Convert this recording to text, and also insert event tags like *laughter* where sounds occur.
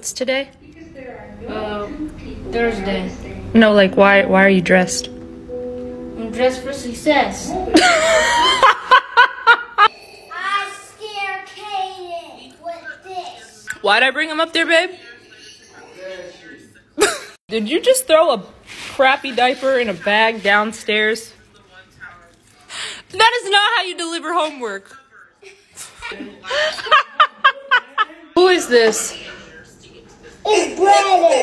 What's today? Uh, Thursday. No, like why why are you dressed? I'm dressed for success. *laughs* I scare Kaden with this. Why'd I bring him up there, babe? *laughs* Did you just throw a crappy diaper in a bag downstairs? That is not how you deliver homework. *laughs* Who is this? Brother.